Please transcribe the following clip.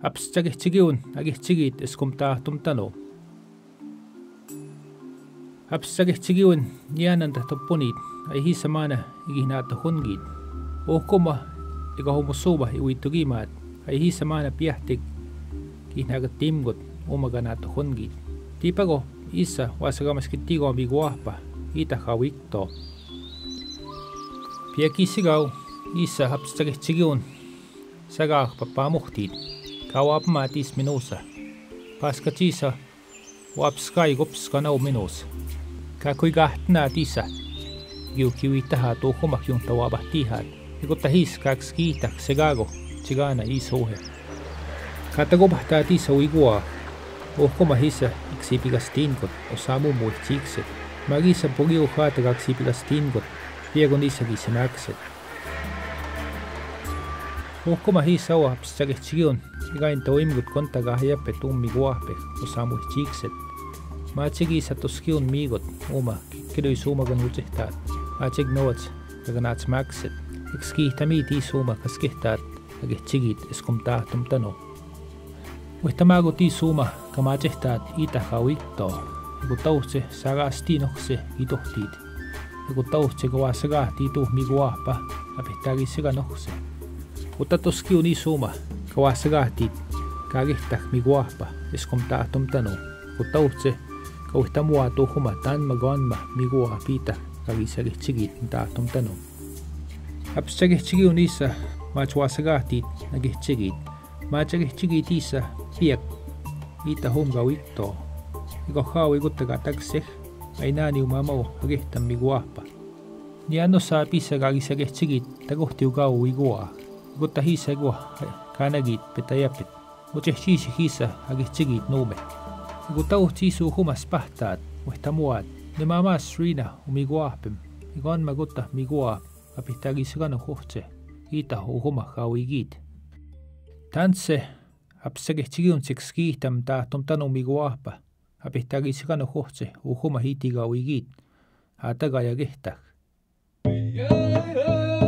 Apstagihtigiun agihtigit iskumtaahtum tanu. Apstagihtigiun niananda toppunit ai hisamana igihnaata hungit. Ohkuma ega homosuba iuitugimaat ai hisamana piahtik kihnagat timgut umaganaata hungit. Tipago isa wasagamaskit tigo miguahpa ita hawikto. Piakisigaw isa apstagihtigiun sagah papamuhtit. Kauap matis minusa. Paska tisa wapskai kopska nau minus. Kakui kahtna tisa. Giu kiwi taha tuhumak yung tawabah tihat. Iku tahis kaks kiitak segago tsigana isuhe. Katagobah ta tisa uigua. Uhkoma hisa iksipigas tinkot o samu muih tsikset. Magisa pugiu hata kaksipigas tinkot. Piegon isagi semakset. Uhkoma hisa o apsagih tsigion igain toimigut kontaga hajape tummi kuahpe usamu tsikset. Ma tsigi sa toskiun migot uma kidoi suumagan utsihtaat. Ma tsig noats aga naats makset. Eks kihtami tii suuma kas kihtaat aga tsigit eskum tahtum tanu. Uhtamago tii suuma kama tsihtaat ita hawikto. Iku tauhtse sagas tiinohse itohtiid. Iku tauhtse kawa sagaa tii tuhmi kuahpa apihtagi siga nohse. Utatoskiun ii suuma kawasagahtit kagihtak miguahpa iskom tahtum tanu utauhtse kauhta mua tuhuma tan magonma migua pita kagisagih tsigit tahtum tanu apsagih tsigiun isa machwasagahtit nagih tsigit machagih tsigit isa piak ita hum gawikto iko hawi gutaga tagsih ainani umamau agihtam miguahpa Niano sa pisa kagisagih tsigit taguhtiu gau igua gutta hisa gua kanagit petayapit muche chisi hisa agitsigit nume gutau chisu humas pahtaat muhtamuat ne mamas rina umiguahpem igon magutta migua apitagi sigano huhtse ita uhuma hawigit tanse apsagihtsigiun sikskiihtam tahtum tanu miguahpa apitagi sigano huhtse uhuma hitiga uigit ataga ja kehtah. Yeah, yeah.